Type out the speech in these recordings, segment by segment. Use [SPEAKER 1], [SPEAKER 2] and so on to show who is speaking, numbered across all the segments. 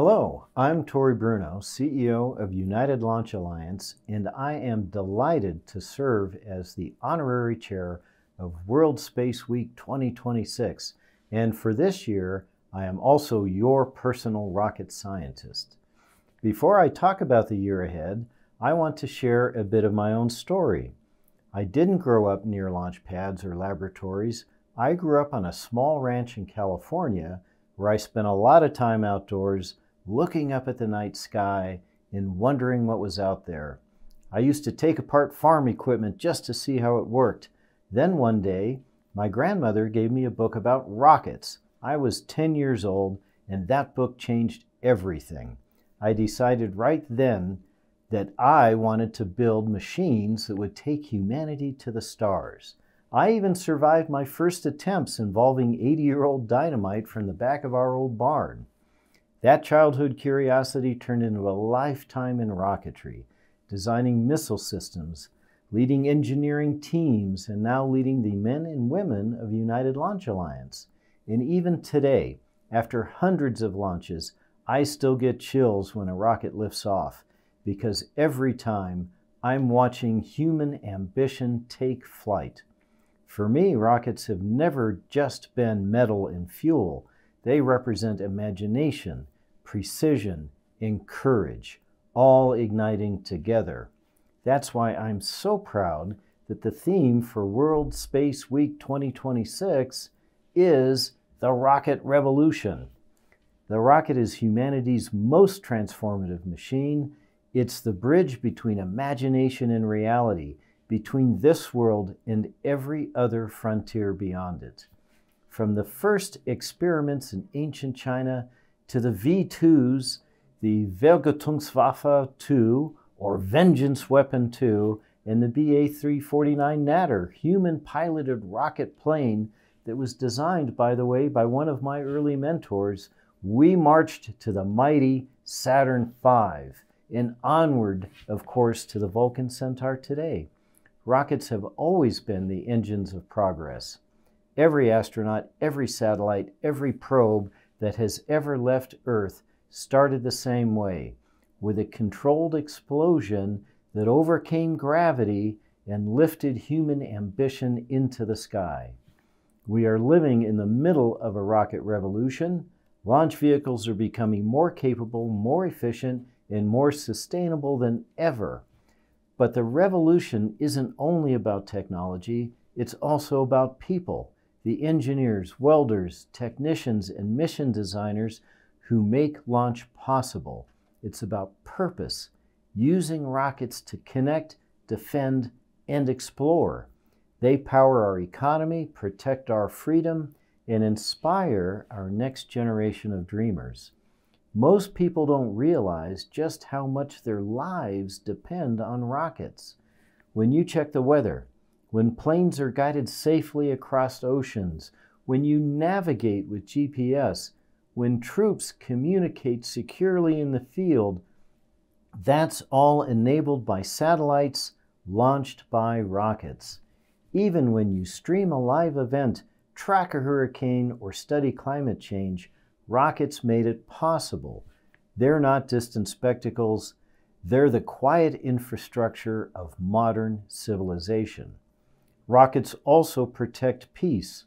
[SPEAKER 1] Hello, I'm Tory Bruno, CEO of United Launch Alliance, and I am delighted to serve as the honorary chair of World Space Week 2026. And for this year, I am also your personal rocket scientist. Before I talk about the year ahead, I want to share a bit of my own story. I didn't grow up near launch pads or laboratories. I grew up on a small ranch in California where I spent a lot of time outdoors looking up at the night sky and wondering what was out there. I used to take apart farm equipment just to see how it worked. Then one day, my grandmother gave me a book about rockets. I was 10 years old, and that book changed everything. I decided right then that I wanted to build machines that would take humanity to the stars. I even survived my first attempts involving 80 year old dynamite from the back of our old barn. That childhood curiosity turned into a lifetime in rocketry, designing missile systems, leading engineering teams, and now leading the men and women of United Launch Alliance. And even today, after hundreds of launches, I still get chills when a rocket lifts off because every time I'm watching human ambition take flight. For me, rockets have never just been metal and fuel. They represent imagination, precision, and courage, all igniting together. That's why I'm so proud that the theme for World Space Week 2026 is the rocket revolution. The rocket is humanity's most transformative machine. It's the bridge between imagination and reality, between this world and every other frontier beyond it. From the first experiments in ancient China to the V2s, the Vergeltungswaffe 2 or Vengeance Weapon 2, and the BA 349 Natter, human piloted rocket plane that was designed, by the way, by one of my early mentors, we marched to the mighty Saturn V and onward, of course, to the Vulcan Centaur today. Rockets have always been the engines of progress. Every astronaut, every satellite, every probe that has ever left Earth started the same way, with a controlled explosion that overcame gravity and lifted human ambition into the sky. We are living in the middle of a rocket revolution Launch vehicles are becoming more capable, more efficient, and more sustainable than ever. But the revolution isn't only about technology, it's also about people the engineers, welders, technicians, and mission designers who make launch possible. It's about purpose, using rockets to connect, defend, and explore. They power our economy, protect our freedom, and inspire our next generation of dreamers. Most people don't realize just how much their lives depend on rockets. When you check the weather, when planes are guided safely across oceans, when you navigate with GPS, when troops communicate securely in the field, that's all enabled by satellites launched by rockets. Even when you stream a live event track a hurricane, or study climate change, rockets made it possible. They're not distant spectacles, they're the quiet infrastructure of modern civilization. Rockets also protect peace.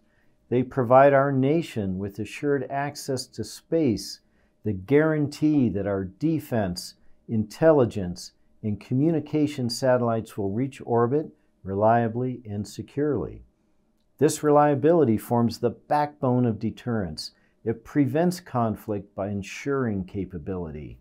[SPEAKER 1] They provide our nation with assured access to space, the guarantee that our defense, intelligence, and communication satellites will reach orbit reliably and securely. This reliability forms the backbone of deterrence. It prevents conflict by ensuring capability.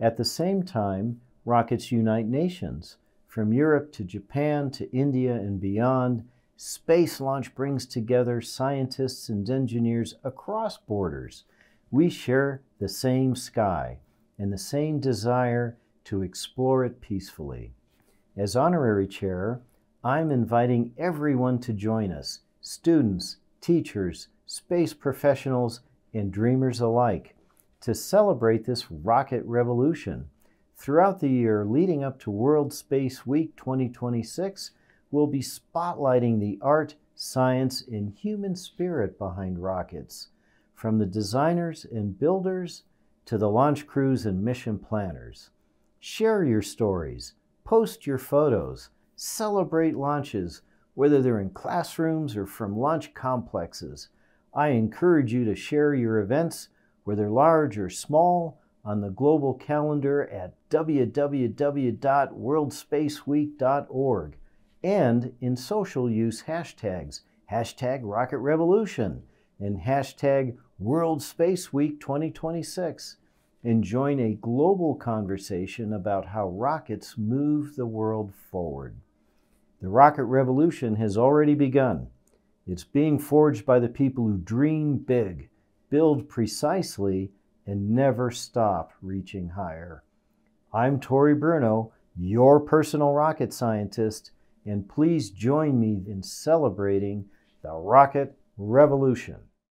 [SPEAKER 1] At the same time, rockets unite nations. From Europe to Japan to India and beyond, space launch brings together scientists and engineers across borders. We share the same sky and the same desire to explore it peacefully. As honorary chair, I'm inviting everyone to join us students, teachers, space professionals, and dreamers alike to celebrate this rocket revolution. Throughout the year leading up to World Space Week 2026, we'll be spotlighting the art, science, and human spirit behind rockets, from the designers and builders to the launch crews and mission planners. Share your stories, post your photos, celebrate launches, whether they're in classrooms or from launch complexes. I encourage you to share your events, whether large or small, on the global calendar at www.worldspaceweek.org and in social use hashtags, hashtag Rocket Revolution and hashtag World Space Week 2026 and join a global conversation about how rockets move the world forward. The rocket revolution has already begun. It's being forged by the people who dream big, build precisely, and never stop reaching higher. I'm Tory Bruno, your personal rocket scientist, and please join me in celebrating the rocket revolution.